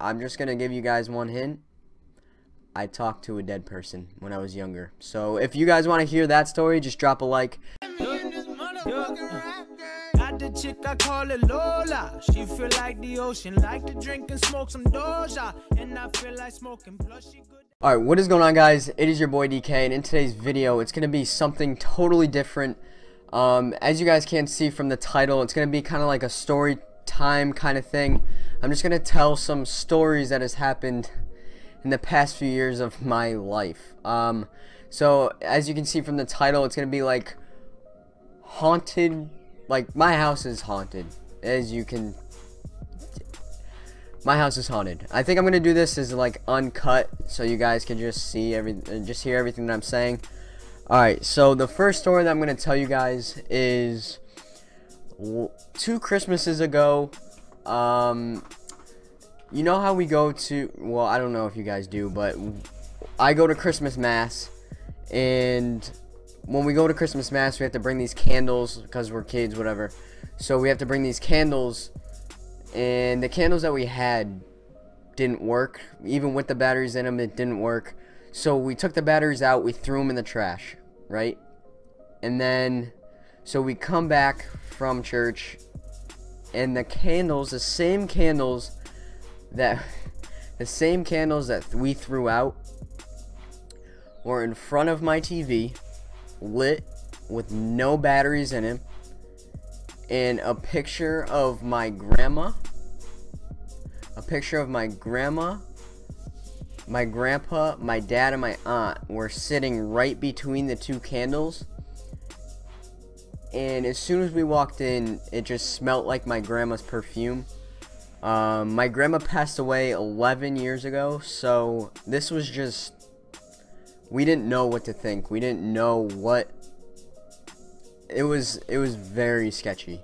I'm just gonna give you guys one hint. I talked to a dead person when I was younger. So if you guys want to hear that story, just drop a like. Got the chick I call it Lola. She feel like the ocean, like to drink and smoke some Doja. And I feel like smoking, plus she good. Alright, what is going on guys? It is your boy DK and in today's video it's going to be something totally different. Um, as you guys can see from the title, it's going to be kind of like a story time kind of thing. I'm just going to tell some stories that has happened in the past few years of my life. Um, so as you can see from the title, it's going to be like haunted, like my house is haunted. As you can my house is haunted. I think I'm gonna do this as like uncut, so you guys can just see every, just hear everything that I'm saying. All right, so the first story that I'm gonna tell you guys is two Christmases ago. Um, you know how we go to? Well, I don't know if you guys do, but I go to Christmas mass, and when we go to Christmas mass, we have to bring these candles because we're kids, whatever. So we have to bring these candles and the candles that we had didn't work even with the batteries in them it didn't work so we took the batteries out we threw them in the trash right and then so we come back from church and the candles the same candles that the same candles that we threw out were in front of my TV lit with no batteries in it, and a picture of my grandma a picture of my grandma my grandpa my dad and my aunt were sitting right between the two candles and as soon as we walked in it just smelled like my grandma's perfume um, my grandma passed away 11 years ago so this was just we didn't know what to think we didn't know what it was it was very sketchy.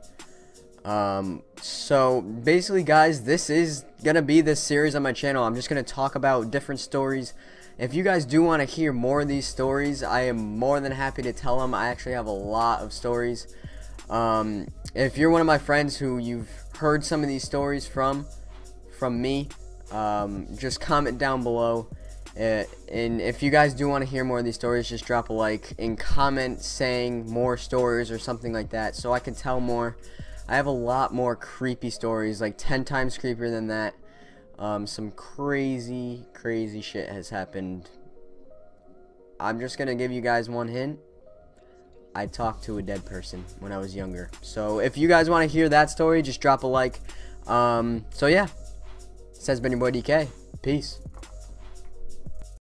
Um, so basically, guys, this is gonna be this series on my channel. I'm just gonna talk about different stories. If you guys do want to hear more of these stories, I am more than happy to tell them. I actually have a lot of stories. Um, if you're one of my friends who you've heard some of these stories from, from me, um, just comment down below uh, and if you guys do want to hear more of these stories, just drop a like and comment saying more stories or something like that so I can tell more. I have a lot more creepy stories, like 10 times creepier than that. Um, some crazy, crazy shit has happened. I'm just going to give you guys one hint. I talked to a dead person when I was younger. So if you guys want to hear that story, just drop a like. Um, so yeah, says been your boy DK. Peace.